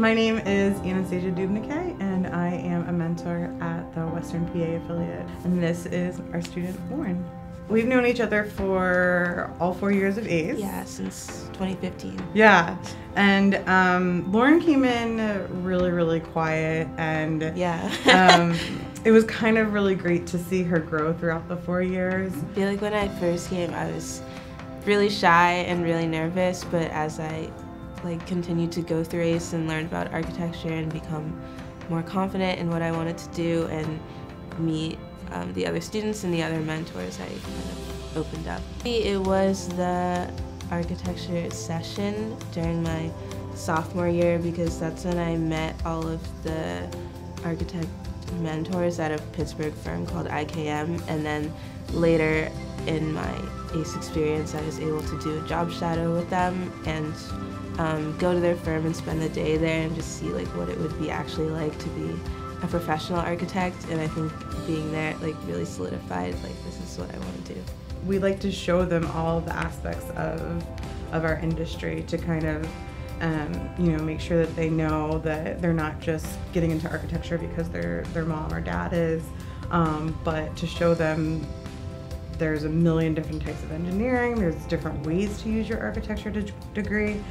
My name is Anastasia Dubnike, and I am a mentor at the Western PA affiliate. And this is our student, Lauren. We've known each other for all four years of ACE. Yeah, since 2015. Yeah. And um, Lauren came in really, really quiet, and Yeah. um, it was kind of really great to see her grow throughout the four years. I feel like when I first came, I was really shy and really nervous, but as I like continued to go through ACE and learn about architecture and become more confident in what I wanted to do and meet um, the other students and the other mentors, I kind of opened up. It was the architecture session during my sophomore year because that's when I met all of the architect mentors at a Pittsburgh firm called IKM, and then later in my ACE experience, I was able to do a job shadow with them and um, go to their firm and spend the day there and just see like what it would be actually like to be a professional architect. And I think being there like really solidified like this is what I want to do. we like to show them all the aspects of of our industry to kind of um, you know make sure that they know that they're not just getting into architecture because their their mom or dad is um, but to show them there's a million different types of engineering there's different ways to use your architecture de- degree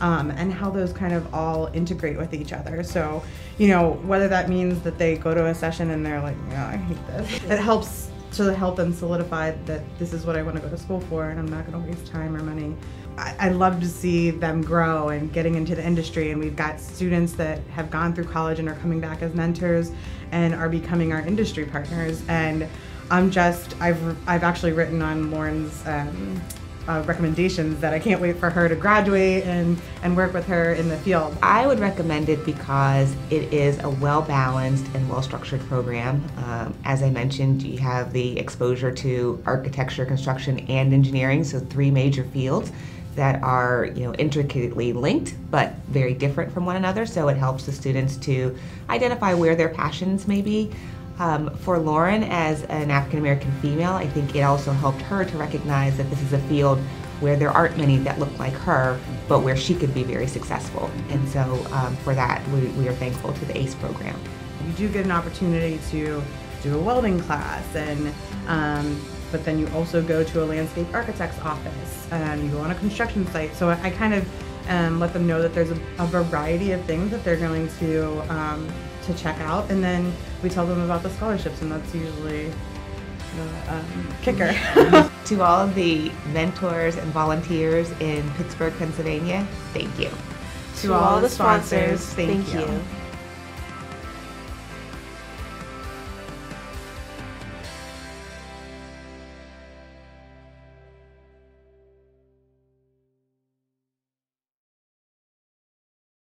um, and how those kind of all integrate with each other so you know whether that means that they go to a session and they're like yeah i hate this it helps to help them solidify that this is what I want to go to school for and I'm not going to waste time or money. I, love to see them grow and getting into the industry and we've got students that have gone through college and are coming back as mentors and are becoming our industry partners and I'm just I've I've actually written on Lauren's um, uh, recommendations that I can't wait for her to graduate and and work with her in the field. I would recommend it because it is a well balanced and well structured program. Um, as I mentioned, you have the exposure to architecture, construction, and engineering, so three major fields that are you know intricately linked but very different from one another. So it helps the students to identify where their passions may be. Um, for Lauren, as an African American female, I think it also helped her to recognize that this is a field where there aren't many that look like her, but where she could be very successful. And so um, for that, we, we are thankful to the ACE program. You do get an opportunity to do a welding class and um, but then you also go to a landscape architect's office and you go on a construction site. So I, I kind of um, let them know that there's a, a variety of things that they're going to um, to check out, and then we tell them about the scholarships, and that's usually the um, kicker. To all of the mentors and volunteers in Pittsburgh, Pennsylvania, thank you. To all the sponsors, thank you.